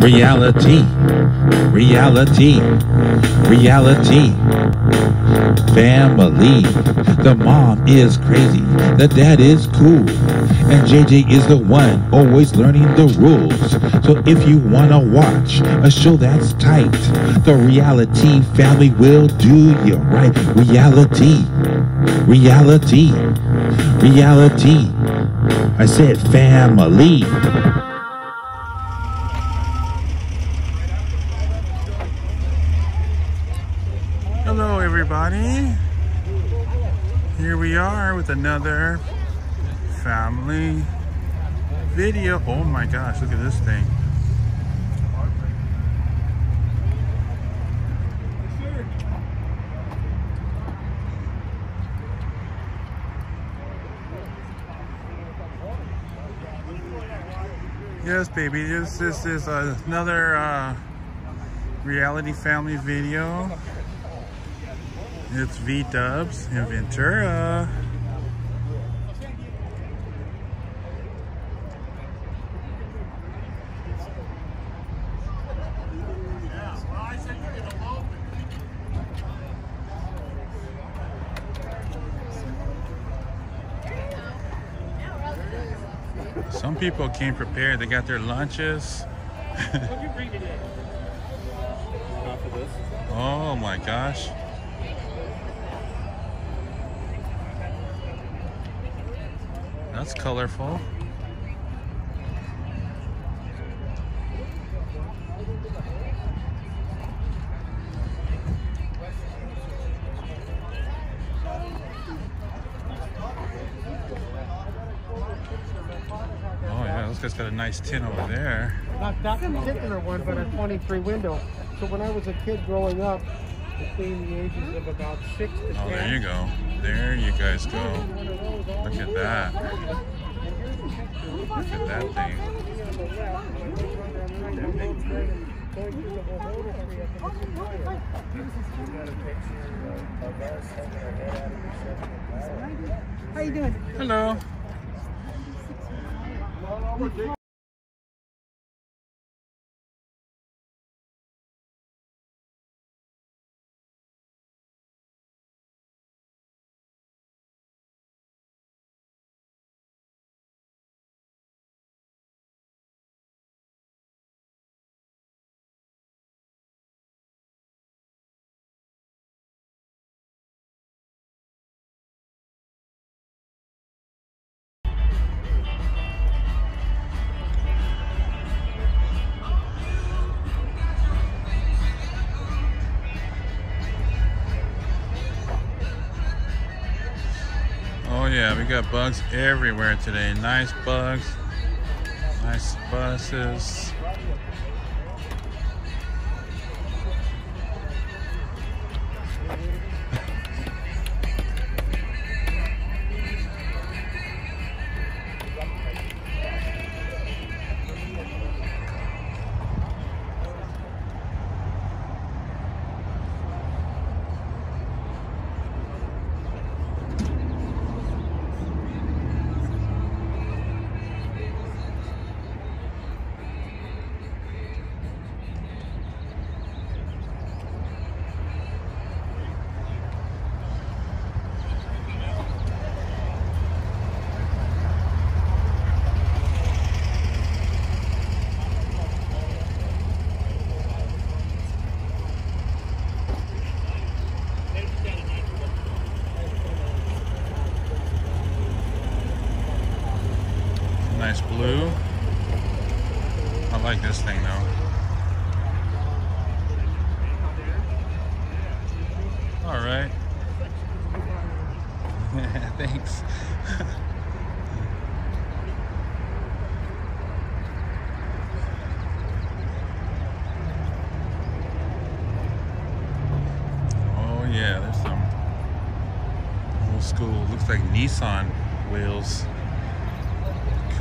Reality, reality, reality. Family. The mom is crazy, the dad is cool, and JJ is the one always learning the rules. So if you wanna watch a show that's tight, the reality family will do you right. Reality, reality, reality. I said family. Everybody. Here we are with another family video. Oh my gosh, look at this thing. Yes, baby. This, this is another uh, reality family video. It's V Dubs in Ventura. Some people came prepared. They got their lunches. oh my gosh. That's colorful. Oh guy's got a nice tin over there. Not that particular one, but a 23 window. So when I was a kid growing up, between the ages of about six to Oh, ten. there you go. There you guys go. one of those Look at that. Look at that thing. How you doing? Hello. Yeah, we got bugs everywhere today. Nice bugs. Nice buses.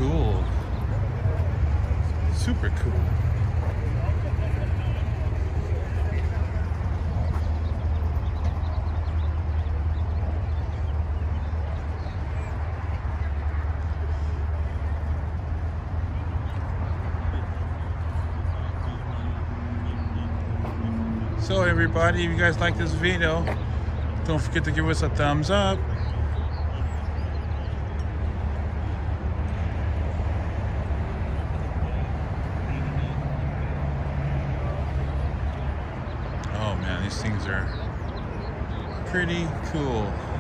cool. Super cool. So everybody, if you guys like this video, don't forget to give us a thumbs up. Pretty cool.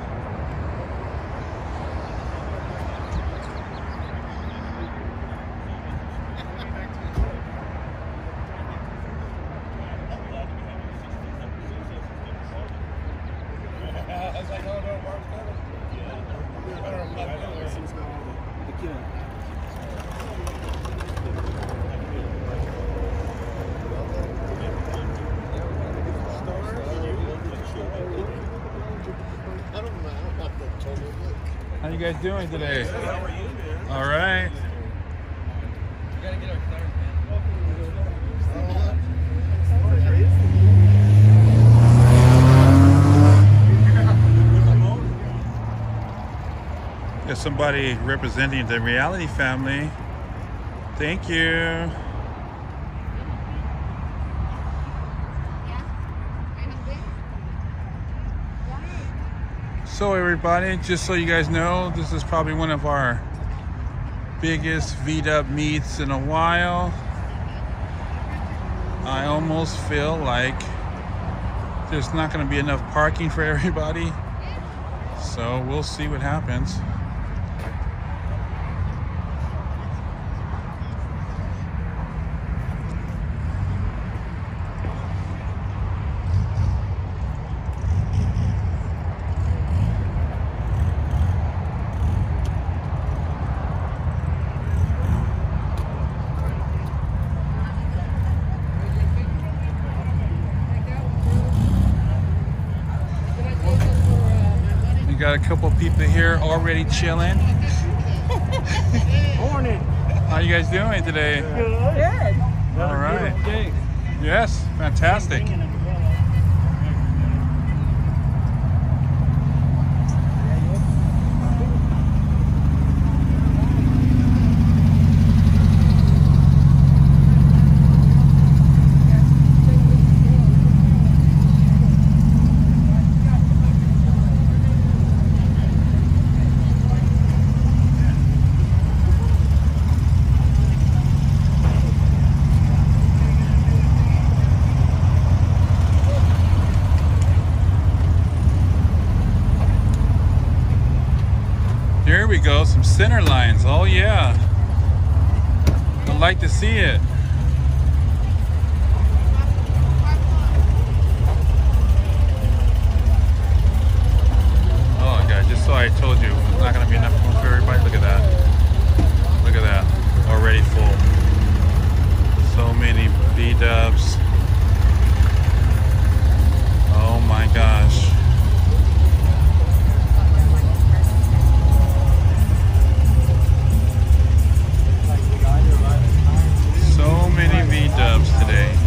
How you guys doing today? All right. Got somebody representing the reality family. Thank you. So everybody, just so you guys know, this is probably one of our biggest V-Dub meets in a while. I almost feel like there's not going to be enough parking for everybody. So we'll see what happens. Got a couple people here already chilling. Morning. How you guys doing today? Good. All right. Yes, fantastic. Go, some center lines. Oh yeah. I'd like to see it. Oh god, just so I told you, there's not gonna be enough room for everybody. Look at that. Look at that. Already full. So many V dubs. Oh my gosh. Many V dubs today.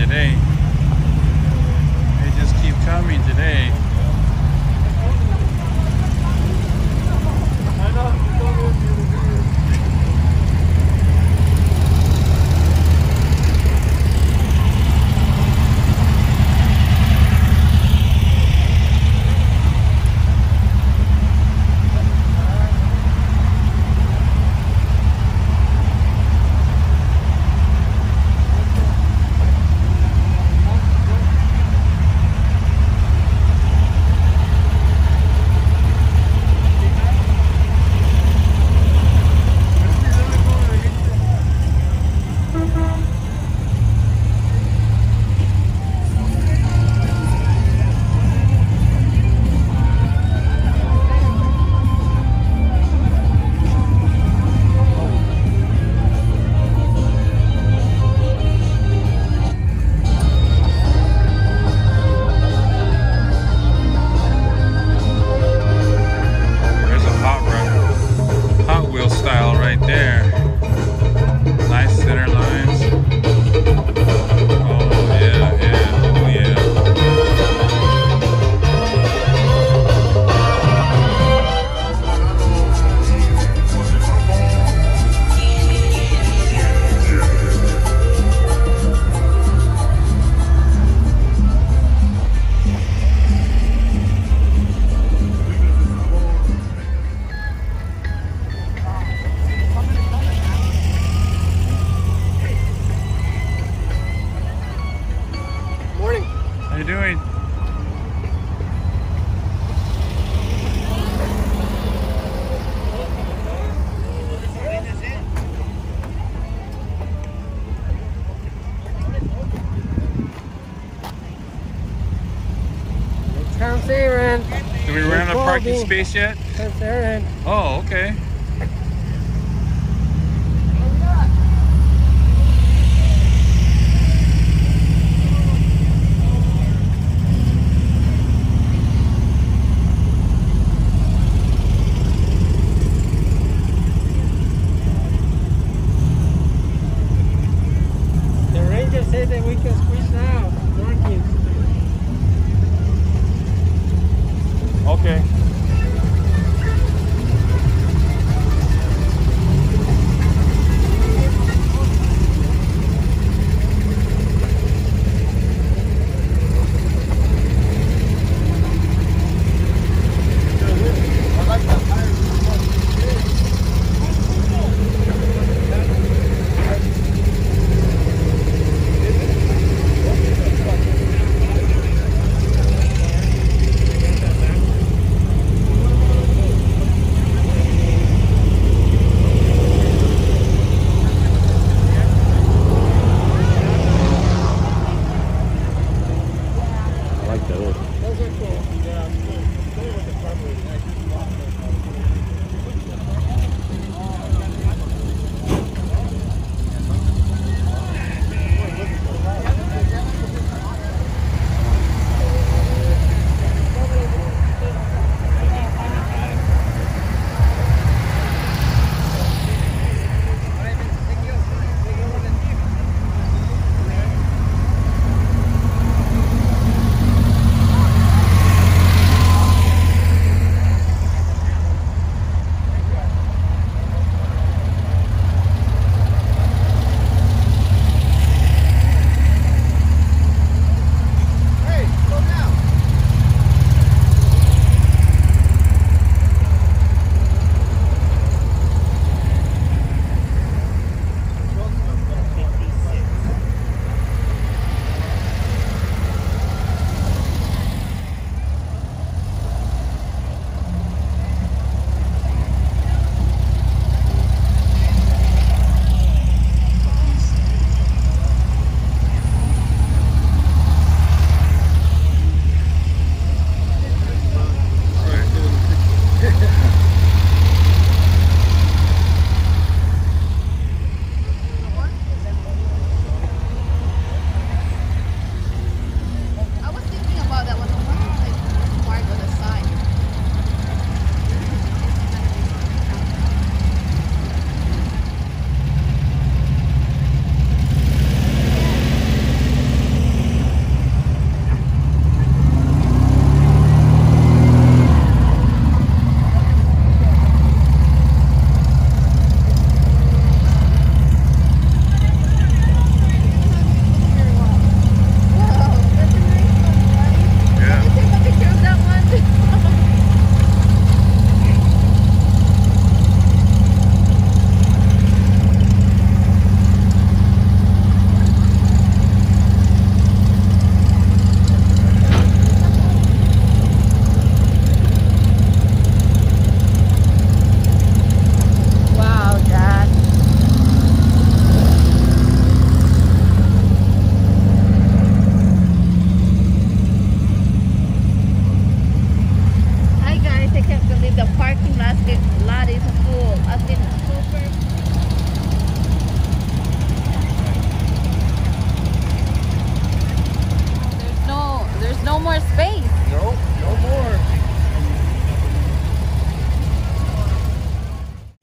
today. Come see Aaron. We run out of parking space yet? That's Aaron. Oh, okay. Okay.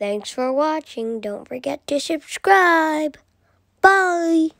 Thanks for watching. Don't forget to subscribe. Bye.